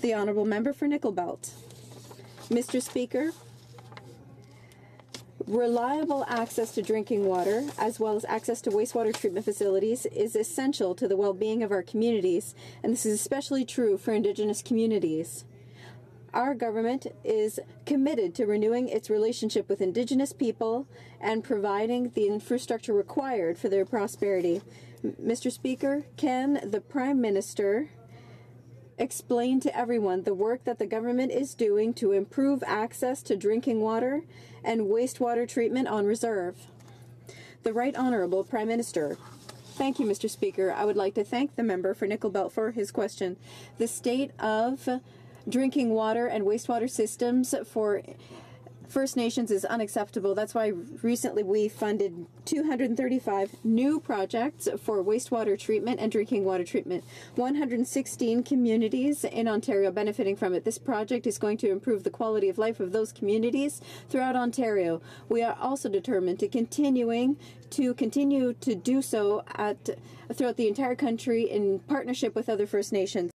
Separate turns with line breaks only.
The Honourable Member for Nickel Belt. Mr. Speaker, reliable access to drinking water, as well as access to wastewater treatment facilities, is essential to the well being of our communities, and this is especially true for Indigenous communities. Our government is committed to renewing its relationship with Indigenous people and providing the infrastructure required for their prosperity. Mr. Speaker, can the Prime Minister explain to everyone the work that the government is doing to improve access to drinking water and wastewater treatment on reserve? The Right Honourable Prime Minister. Thank you, Mr. Speaker. I would like to thank the member for Nickel Belt for his question. The state of drinking water and wastewater systems for First Nations is unacceptable. That's why recently we funded 235 new projects for wastewater treatment and drinking water treatment. 116 communities in Ontario benefiting from it. This project is going to improve the quality of life of those communities throughout Ontario. We are also determined to continuing to continue to do so at throughout the entire country in partnership with other First Nations.